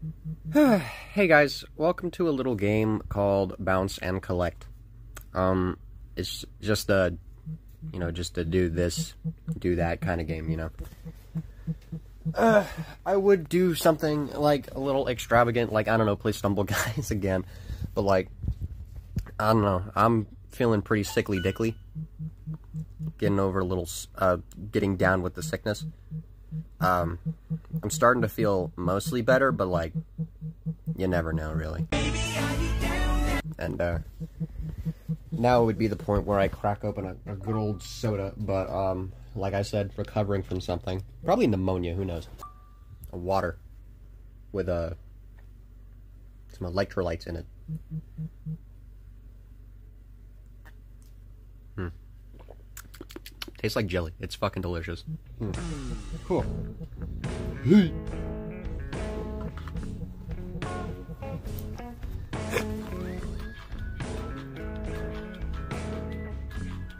hey guys, welcome to a little game called Bounce and Collect. Um, it's just a, you know, just to do this, do that kind of game, you know. Uh, I would do something like a little extravagant, like, I don't know, play Stumble Guys again, but like, I don't know, I'm feeling pretty sickly dickly. Getting over a little, uh, getting down with the sickness. Um, I'm starting to feel mostly better, but like, you never know, really. And, uh, now would be the point where I crack open a, a good old soda, but, um, like I said, recovering from something. Probably pneumonia, who knows. A water with, uh, some electrolytes in it. Tastes like jelly. It's fucking delicious. Hmm. Cool. Hey.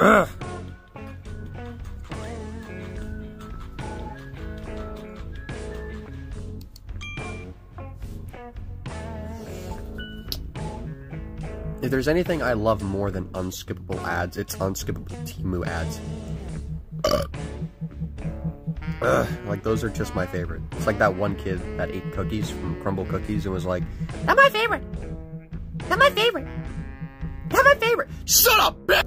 Ugh. If there's anything I love more than unskippable ads, it's unskippable Temu ads. Ugh, like those are just my favorite. It's like that one kid that ate cookies from Crumbl Cookies and was like, "That's my favorite. That's my favorite. That's my favorite." Shut up, bitch!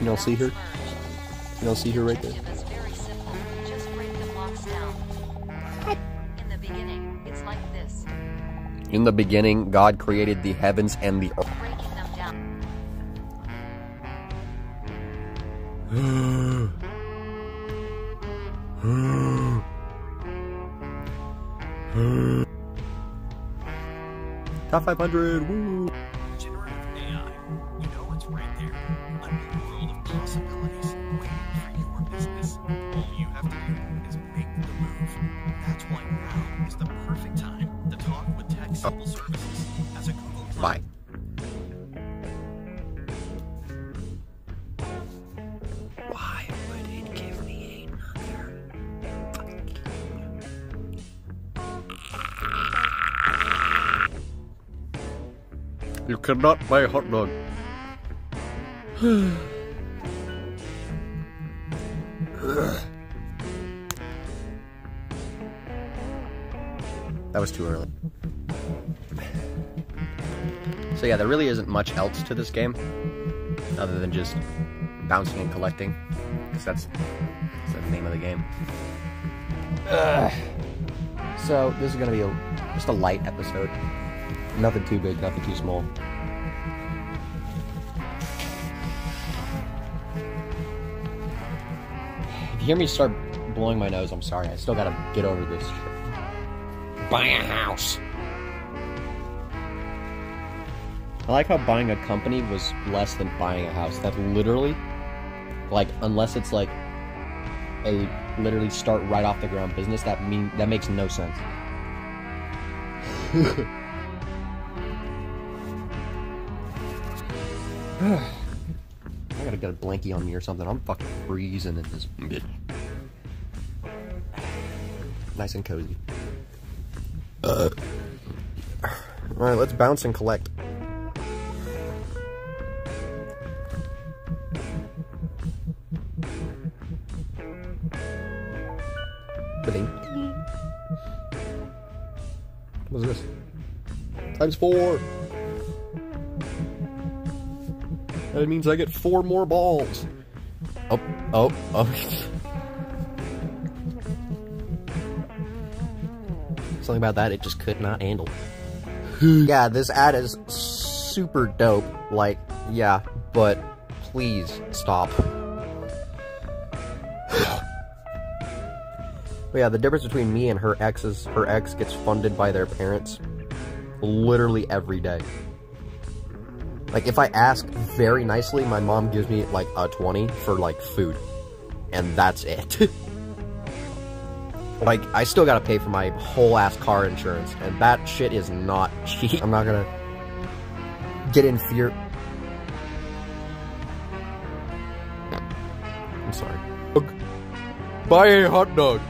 You don't see her? You don't see her right there? In the beginning, God created the heavens and the earth. Top 500, woo! You cannot buy hot dog. that was too early. So yeah, there really isn't much else to this game, other than just bouncing and collecting, because that's, that's the name of the game. Ugh. So this is gonna be a, just a light episode. Nothing too big, nothing too small. If you hear me start blowing my nose, I'm sorry. I still gotta get over this. Buy a house. I like how buying a company was less than buying a house. That literally, like, unless it's like a literally start right off the ground business, that mean that makes no sense. I gotta get a blankie on me or something. I'm fucking freezing in this bitch. Nice and cozy. Uh. Alright, let's bounce and collect. Ba-ding. What's this? Times four. That means I get four more balls. Oh, oh, oh. Something about that it just could not handle. yeah, this ad is super dope. Like, yeah, but please stop. But yeah, the difference between me and her ex is her ex gets funded by their parents literally every day. Like, if I ask very nicely, my mom gives me, like, a 20 for, like, food. And that's it. like, I still gotta pay for my whole-ass car insurance, and that shit is not cheap. I'm not gonna get in fear. I'm sorry. Buy a hot dog.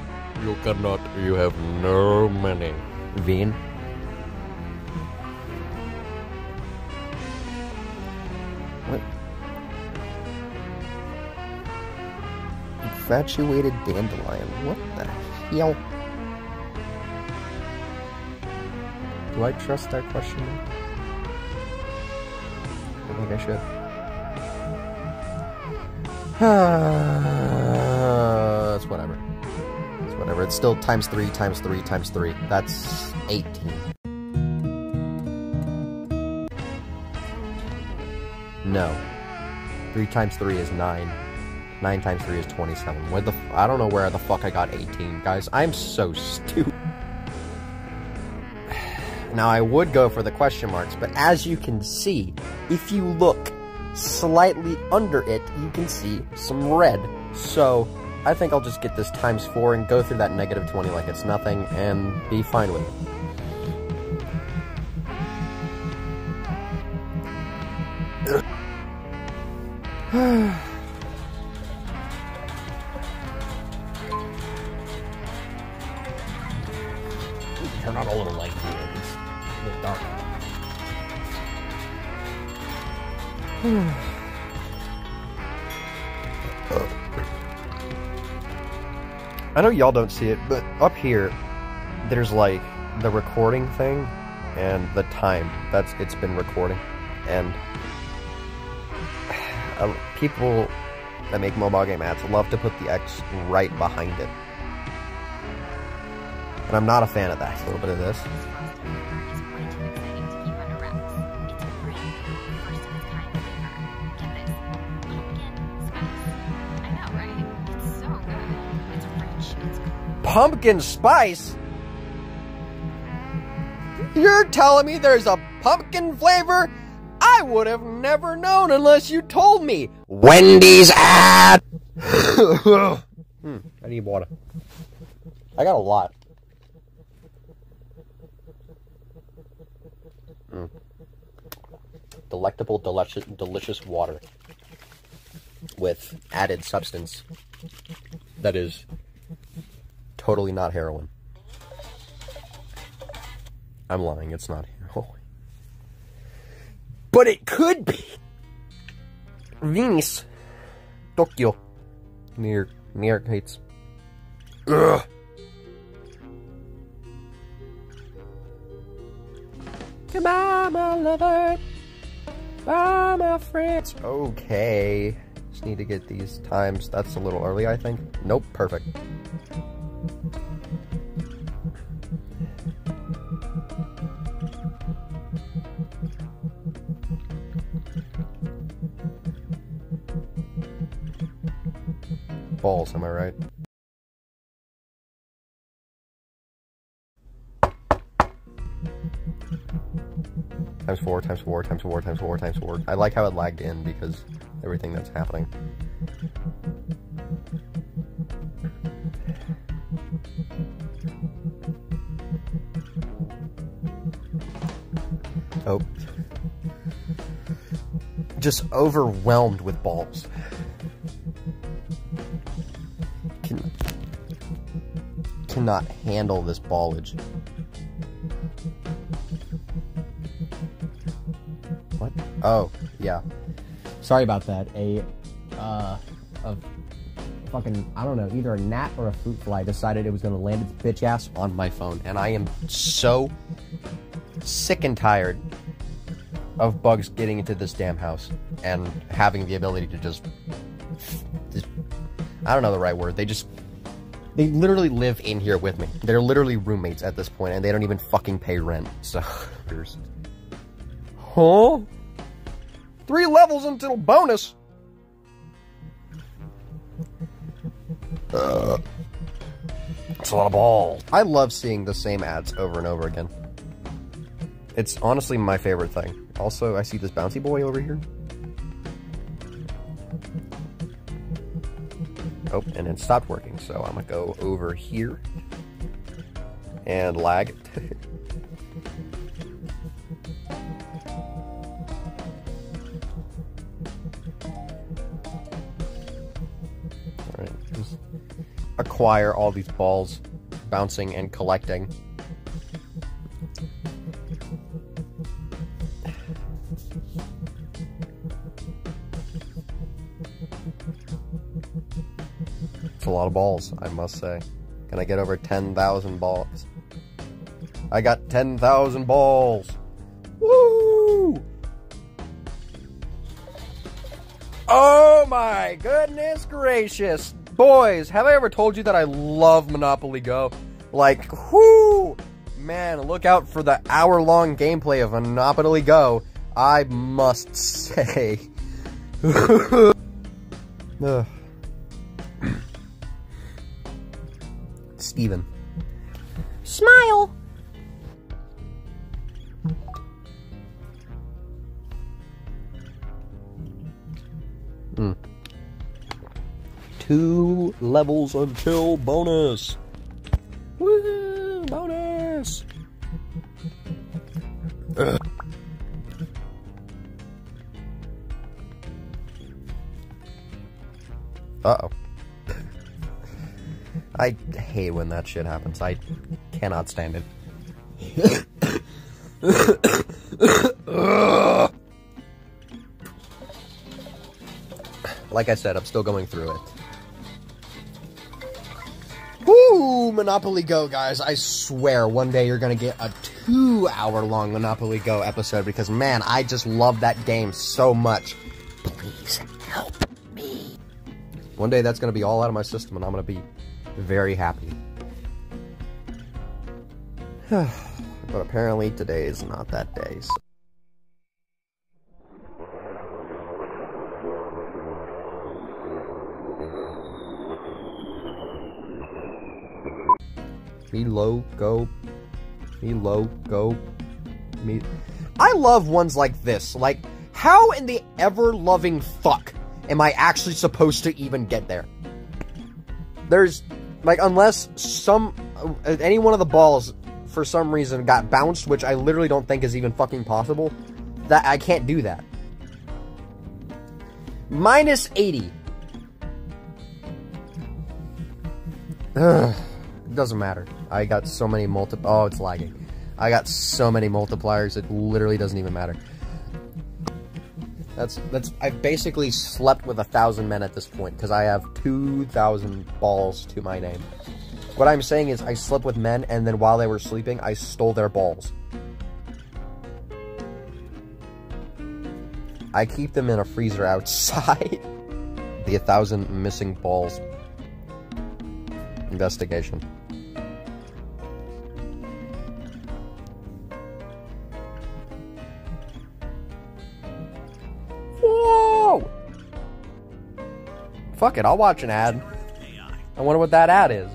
You cannot. You have no money. Veen. Infatuated dandelion. What the hell? Do I trust that question? I think I should. it's whatever. It's whatever. It's still times three, times three, times three. That's 18. No. Three times three is nine. Nine times three is 27. Where the f- I don't know where the fuck I got 18, guys. I'm so stupid. Now, I would go for the question marks, but as you can see, if you look slightly under it, you can see some red. So, I think I'll just get this times 4 and go through that negative 20 like it's nothing and be fine with it. know y'all don't see it, but up here, there's like the recording thing and the time that's it's been recording, and uh, people that make mobile game ads love to put the X right behind it, and I'm not a fan of that. A little bit of this. Pumpkin spice? You're telling me there's a pumpkin flavor? I would have never known unless you told me. Wendy's ad. hmm, I need water. I got a lot. Mm. Delectable, delicious, delicious water with added substance that is totally not heroin. I'm lying, it's not heroin. But it could be! Venice. Tokyo. Near, York Heights. Ugh. Goodbye, my lover. Bye, my friends. Okay. Just need to get these times. That's a little early, I think. Nope, perfect. Balls, am I right? Times four, times four, times four, times four, times four. I like how it lagged in because everything that's happening. Oh. Just overwhelmed with balls. Can, cannot handle this ballage. What? Oh, yeah. Sorry about that. A, uh, a fucking, I don't know, either a gnat or a fruit fly decided it was gonna land its bitch ass on my phone. And I am so sick and tired of bugs getting into this damn house and having the ability to just, just I don't know the right word. They just they literally live in here with me. They're literally roommates at this point, and they don't even fucking pay rent. So, there's... huh? Three levels until bonus. Uh, it's a lot of balls. I love seeing the same ads over and over again. It's honestly my favorite thing. Also, I see this bouncy boy over here. Oh, and it stopped working, so I'm gonna go over here and lag it. Alright. acquire all these balls, bouncing and collecting. Lot of balls, I must say. Can I get over 10,000 balls? I got 10,000 balls! Woo! Oh my goodness gracious! Boys, have I ever told you that I love Monopoly Go? Like, whoo! Man, look out for the hour long gameplay of Monopoly Go. I must say. Ugh. Steven. Smile. Two levels until bonus. Woo! Bonus! Uh oh. I hate when that shit happens. I cannot stand it. like I said, I'm still going through it. Woo! Monopoly Go, guys. I swear one day you're gonna get a two hour long Monopoly Go episode because, man, I just love that game so much. Please help me. One day that's gonna be all out of my system and I'm gonna be very happy. but apparently today is not that day. so- Me low go. Me low go. Me. I love ones like this. Like, how in the ever loving fuck am I actually supposed to even get there? There's, like, unless some. Any one of the balls, for some reason, got bounced, which I literally don't think is even fucking possible, that I can't do that. Minus 80. Ugh. It doesn't matter. I got so many multi- Oh, it's lagging. I got so many multipliers, it literally doesn't even matter. That's, that's, I basically slept with a thousand men at this point, because I have 2,000 balls to my name. What I'm saying is, I slept with men, and then while they were sleeping, I stole their balls. I keep them in a freezer outside. the 1,000 missing balls investigation. Fuck it, I'll watch an ad. I wonder what that ad is.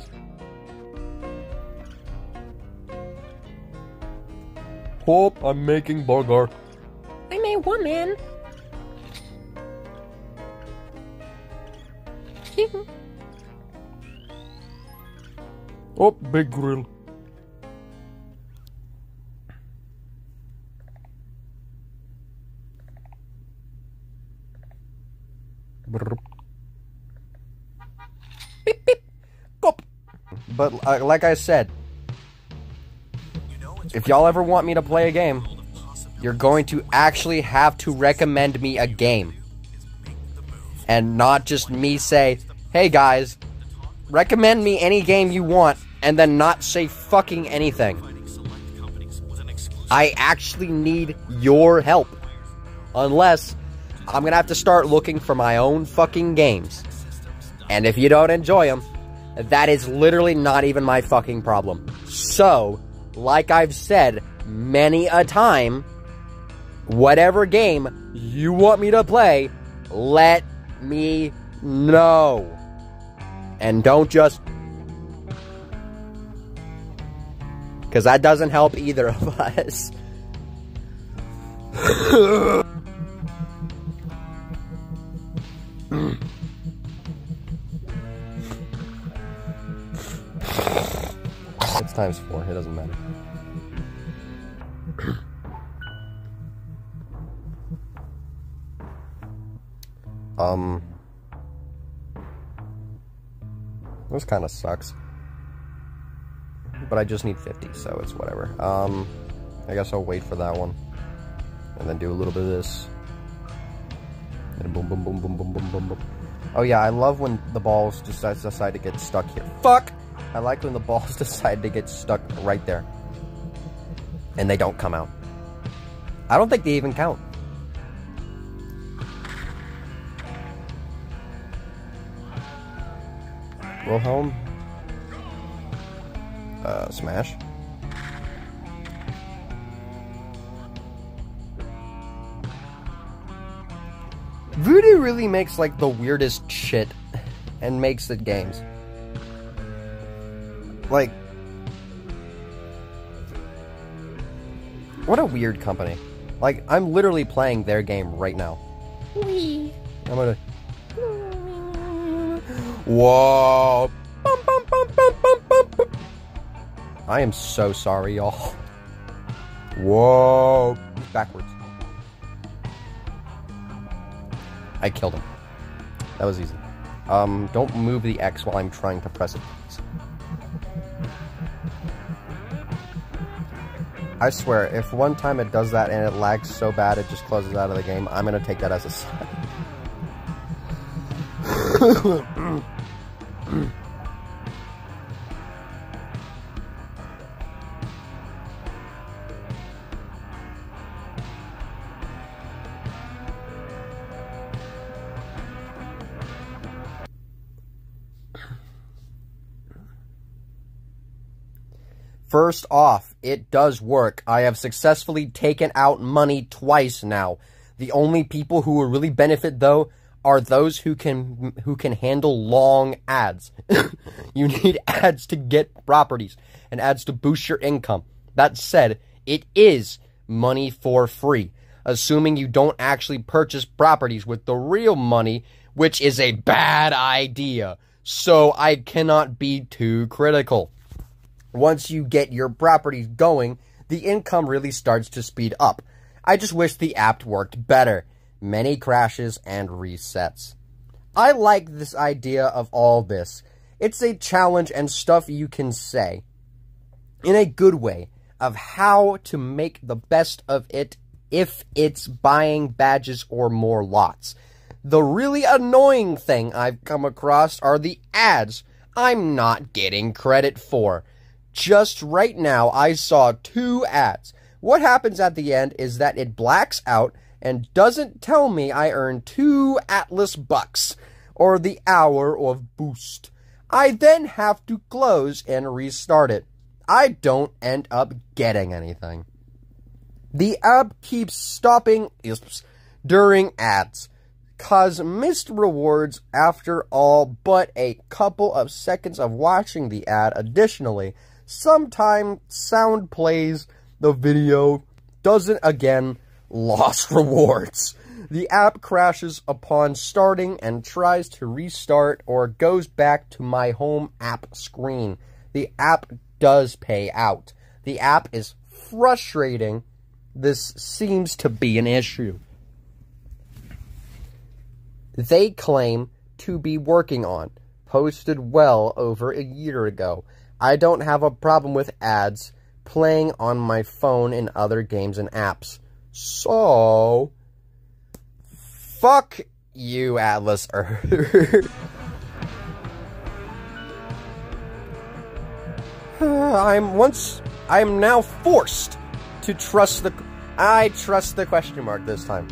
Hope I'm making burger. I'm a woman. Oh, big grill. But uh, like I said, if y'all ever want me to play a game, you're going to actually have to recommend me a game. And not just me say, hey guys, recommend me any game you want, and then not say fucking anything. I actually need your help. Unless I'm gonna have to start looking for my own fucking games. And if you don't enjoy them, that is literally not even my fucking problem. So, like I've said many a time, whatever game you want me to play, let me know. And don't just. Because that doesn't help either of us. times four, it doesn't matter. um. This kind of sucks. But I just need 50, so it's whatever. Um, I guess I'll wait for that one. And then do a little bit of this. And boom, boom, boom, boom, boom, boom, boom, boom. Oh yeah, I love when the balls just decide to get stuck here. Fuck! I like when the balls decide to get stuck right there. And they don't come out. I don't think they even count. Wilhelm. Uh, smash. Voodoo really makes like the weirdest shit and makes it games. Like, what a weird company. Like, I'm literally playing their game right now. I'm gonna. Whoa! Bum, bum, bum, bum, bum, bum, bum. I am so sorry, y'all. Whoa! Backwards. I killed him. That was easy. Um, don't move the X while I'm trying to press it. I swear, if one time it does that and it lags so bad it just closes out of the game, I'm gonna take that as a sign. First off, it does work. I have successfully taken out money twice now. The only people who will really benefit though are those who can who can handle long ads. you need ads to get properties and ads to boost your income. That said, it is money for free, assuming you don't actually purchase properties with the real money, which is a bad idea. So I cannot be too critical once you get your properties going, the income really starts to speed up. I just wish the app worked better. Many crashes and resets. I like this idea of all this. It's a challenge and stuff you can say in a good way of how to make the best of it if it's buying badges or more lots. The really annoying thing I've come across are the ads I'm not getting credit for. Just right now, I saw two ads. What happens at the end is that it blacks out and doesn't tell me I earned two Atlas bucks or the hour of boost. I then have to close and restart it. I don't end up getting anything. The app keeps stopping isps, during ads. Cause missed rewards after all but a couple of seconds of watching the ad additionally sometime sound plays, the video doesn't again, lost rewards. The app crashes upon starting and tries to restart or goes back to my home app screen. The app does pay out. The app is frustrating. This seems to be an issue. They claim to be working on, posted well over a year ago. I don't have a problem with ads playing on my phone in other games and apps. So, fuck you, Atlas Earth. I'm once, I'm now forced to trust the, I trust the question mark this time.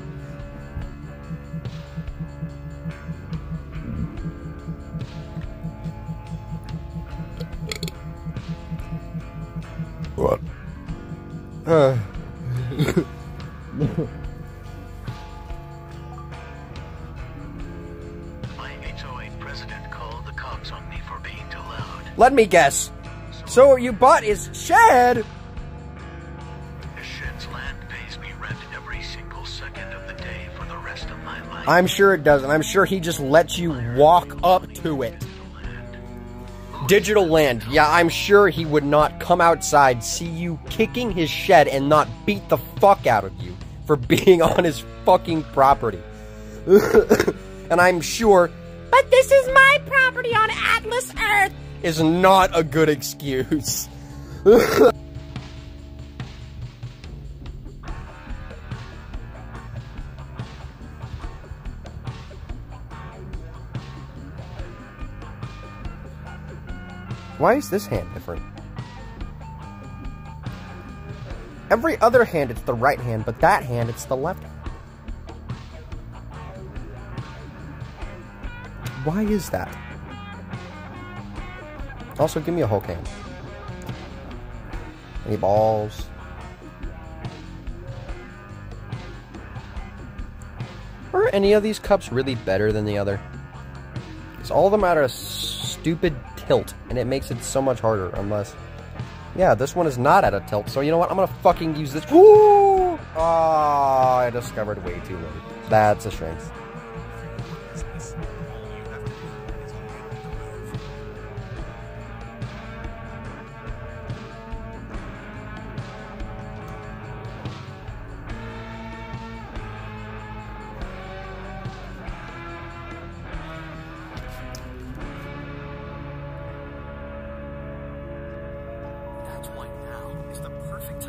Uh, My HOA president called the cops on me for being too loud. let me guess. So what you bought is shed. The shed's land pays me rent every single second of the day for the rest of my life. I'm sure it doesn't. I'm sure he just lets you walk up to it. Digital land. Yeah, I'm sure he would not come outside, see you kicking his shed, and not beat the fuck out of you for being on his fucking property. and I'm sure But this is my property on Atlas Earth. Is not a good excuse. Why is this hand different? Every other hand, it's the right hand, but that hand, it's the left hand. Why is that? Also, give me a Hulk hand. Any balls? Are any of these cups really better than the other? Because all of them are a stupid and it makes it so much harder, unless... Yeah, this one is not at a tilt, so you know what? I'm gonna fucking use this. Woo! Oh, I discovered way too late. That's a shame.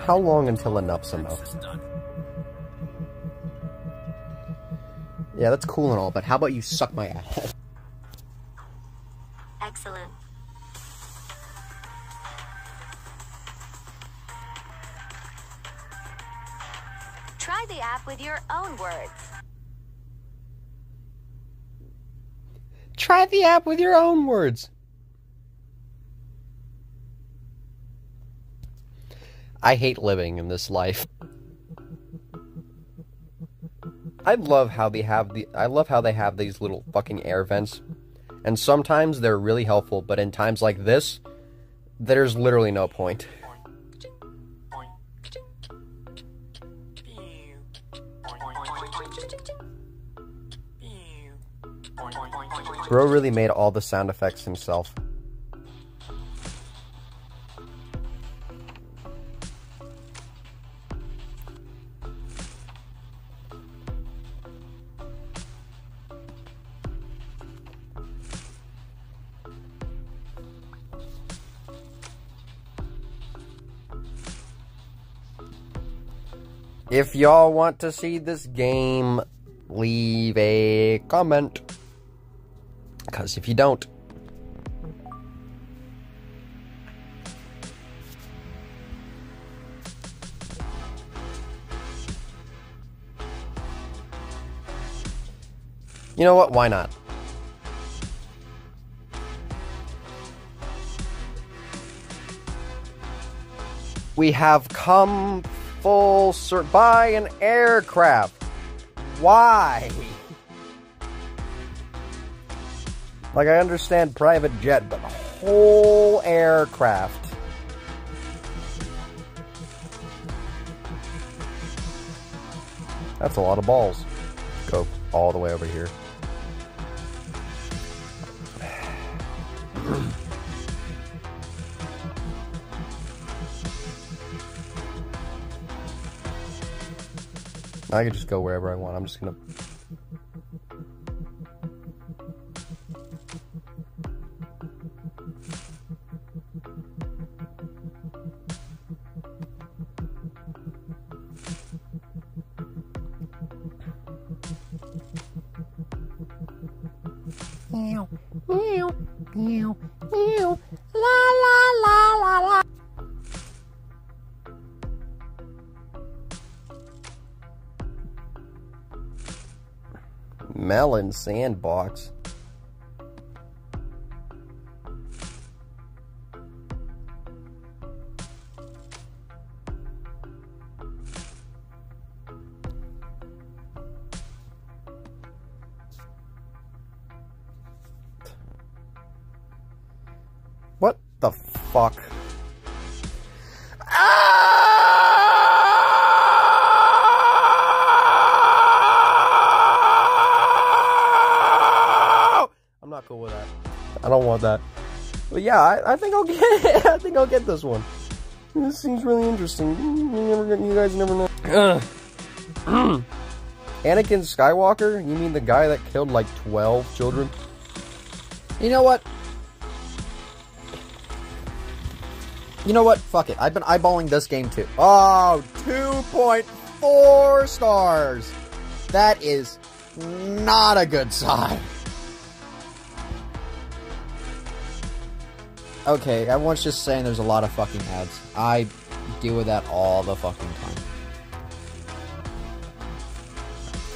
How long until enough's enough? Yeah, that's cool and all, but how about you suck my ass? Excellent. Try the app with your own words. Try the app with your own words. I hate living in this life. I love how they have the I love how they have these little fucking air vents. And sometimes they're really helpful, but in times like this, there's literally no point. Bro really made all the sound effects himself. If y'all want to see this game, leave a comment. Because if you don't, you know what? Why not? We have come full cir- by an aircraft. Why? Like I understand private jet, but whole aircraft. That's a lot of balls. Go all the way over here. I can just go wherever I want. I'm just gonna. Melon sandbox. Yeah, I, I think I'll get. I think I'll get this one. This seems really interesting. You, never, you guys never know. Anakin Skywalker? You mean the guy that killed like 12 children? You know what? You know what? Fuck it. I've been eyeballing this game too. Oh, 2.4 stars. That is not a good sign. Okay, everyone's just saying there's a lot of fucking ads. I deal with that all the fucking time.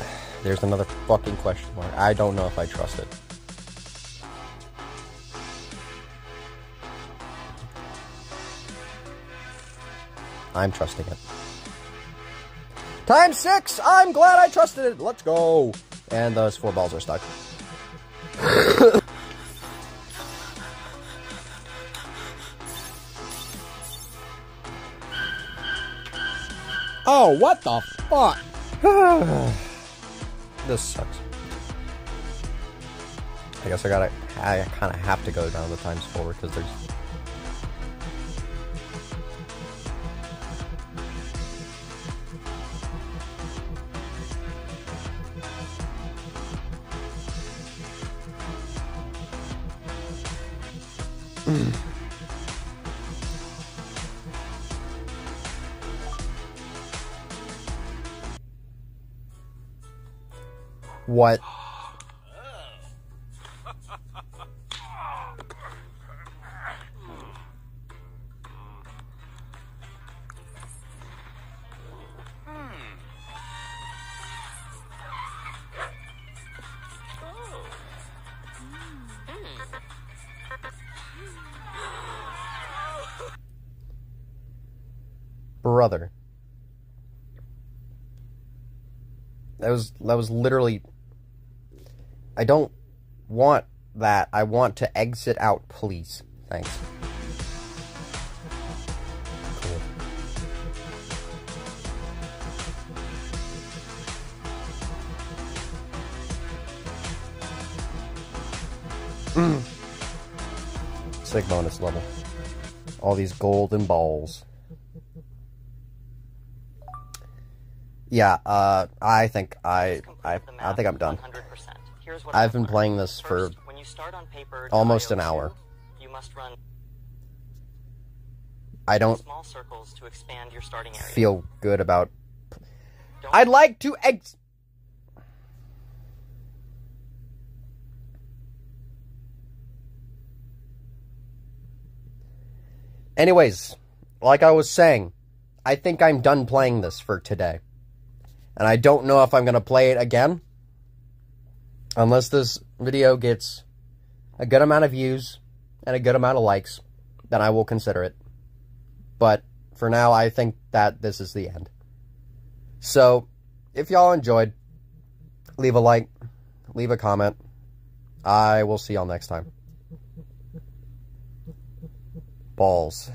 There's another fucking question mark. I don't know if I trust it. I'm trusting it. Time six! I'm glad I trusted it! Let's go! And those four balls are stuck. Oh, what the fuck? this sucks. I guess I gotta, I kinda have to go down the times forward because there's What? Brother. That was that was literally I don't want that. I want to exit out, please. Thanks. Cool. Mm. Sick bonus level. All these golden balls. Yeah, uh, I think I, I, I think I'm done. I've been playing this for almost an hour. You must run I don't small circles to expand your starting area. feel good about. Don't- I'd like to ex. Anyways, like I was saying, I think I'm done playing this for today. And I don't know if I'm going to play it again. Unless this video gets a good amount of views and a good amount of likes, then I will consider it. But for now, I think that this is the end. So, if y'all enjoyed, leave a like, leave a comment. I will see y'all next time. Balls.